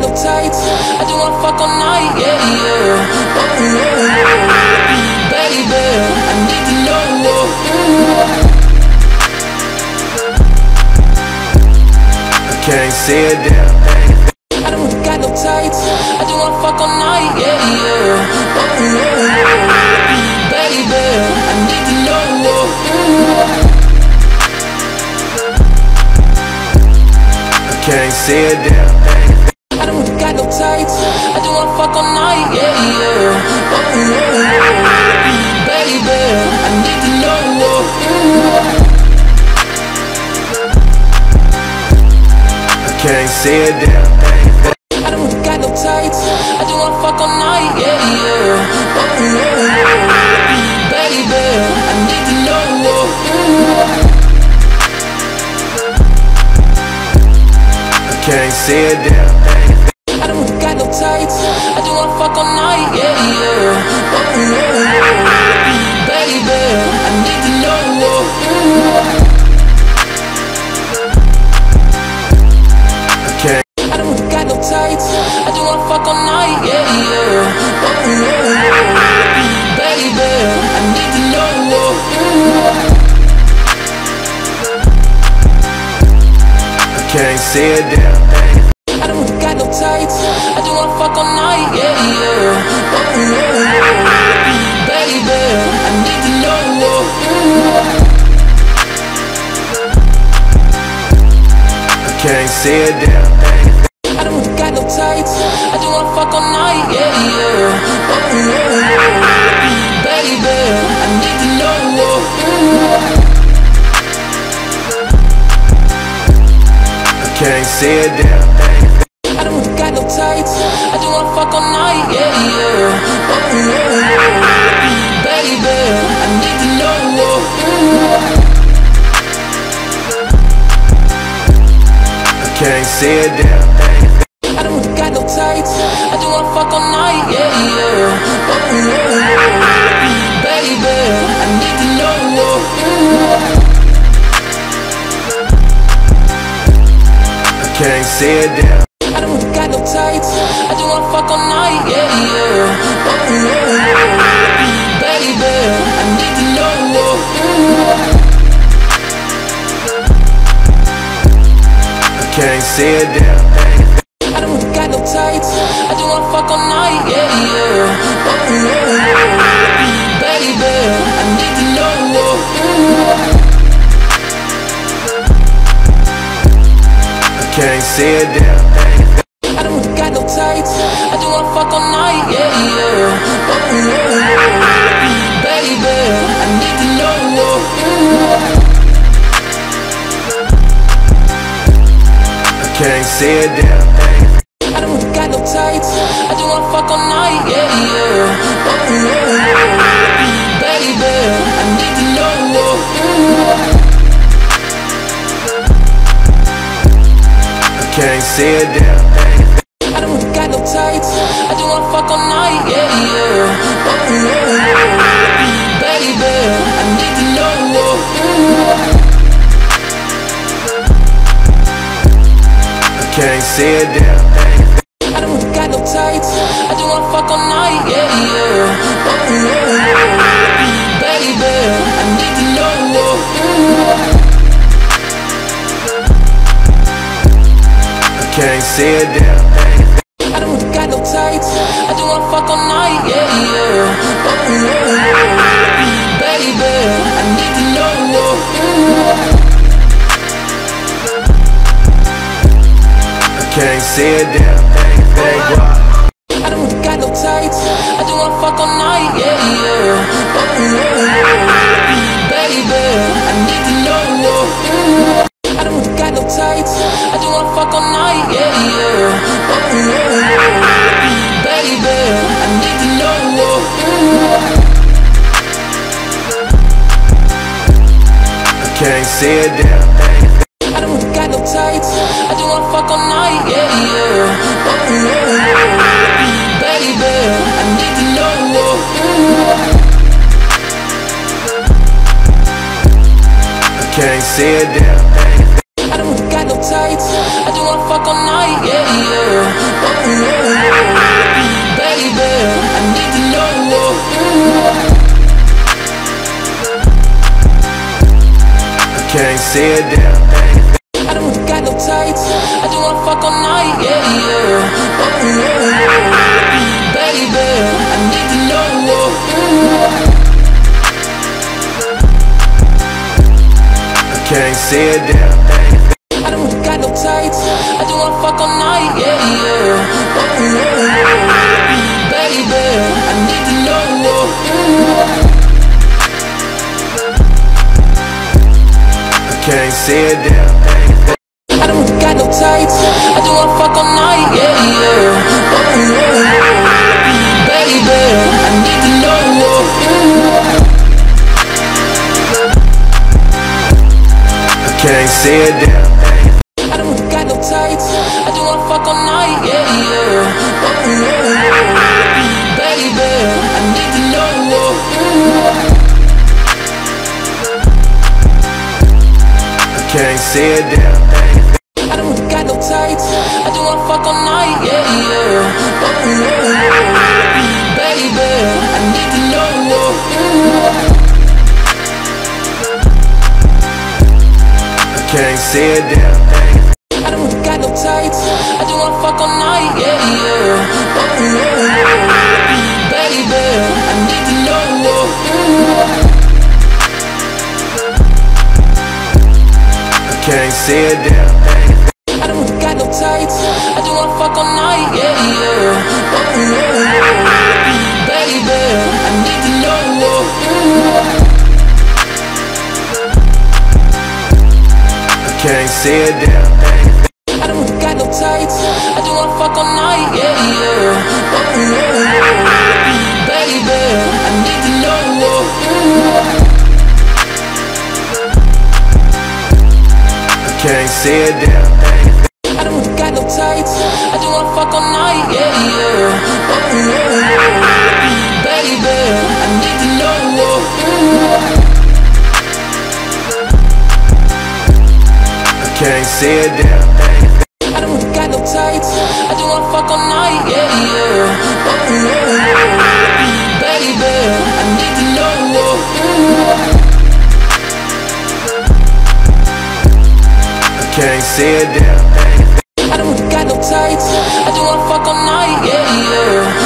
no tights. I just wanna fuck all night, yeah, yeah. Oh, oh, oh. Baby, I need to know. I can't see a damn. I don't got no tights. I just wanna fuck all night, yeah, yeah. Oh, oh, oh. Baby, I need to know. I can't see a damn thing. I don't got no tights. I just wanna fuck all night, yeah, yeah. Oh, oh. Baby, I need to know. I can't see damn thing. I don't got no tights. I just wanna fuck all night, yeah, yeah. Oh. Baby, I need to know. I can't see a damn don't got no tights. I just wanna fuck all night, yeah, yeah. Oh. Baby, I need to know. I can't see damn thing. I don't got no tights. I just wanna fuck all night, yeah, yeah. Oh, oh. Baby, I need to know. I can't see a damn can't see a damn. I don't got no tights. I just wanna fuck all night, yeah, yeah. Oh, oh, oh. Baby, I need to know. I can't see a damn A damn. I don't got no tights. I just wanna fuck all night, yeah, yeah. Oh, oh, oh. Baby, I need to know. I can't a damn. I don't got no tights. I just wanna fuck all night, yeah, yeah. Oh, oh, oh. Can't see a damn thing. I don't got no tights. I just wanna fuck all night, yeah, yeah. Oh, oh. Baby, I need to know. I can't see a damn thing. I don't got no tights. I just wanna fuck all night, yeah, yeah. Oh, oh, oh. See a damn thing. I don't got no tights. I just wanna fuck all night, yeah, yeah. Oh, oh, oh. Baby, I need to know. I can't see a damn thing. I don't got no tights. I just wanna fuck all night, yeah, yeah. Oh, oh, See a damn thing. I don't got no tights. I just wanna fuck all night, yeah, yeah. Oh, oh, oh. Baby, I need to know. I can't see a damn thing. Big rock. I don't got no tights. I just wanna fuck all night, yeah, yeah. Oh, oh, oh. baby. I need to know. I can't see it down. I don't got no tights. I just wanna fuck all night, yeah, yeah. Oh, yeah. baby. I need to know. I can't see it down. Say a damn thing. I don't got no tights. I just wanna fuck all night, yeah, yeah. Oh, oh, oh. Baby, I need to know. I can't say a damn thing. I don't got no tights. I just wanna fuck all night, yeah, yeah. Oh, oh, oh. Can't a damn thing. I don't got no tights. I just wanna fuck all night, yeah, yeah. Oh. Baby, I need to know. I can't see it say a damn thing. I don't got no tights. I just wanna fuck all night, yeah, yeah. Oh, oh, oh. Baby, I need to know. I can't say a damn can't see a damn thing. I don't got no tights. I just wanna fuck all night. Yeah, yeah. Oh, yeah, yeah. Baby, I need to know. I can't see a damn thing. I don't got no tights. I just wanna fuck all night. Yeah, yeah.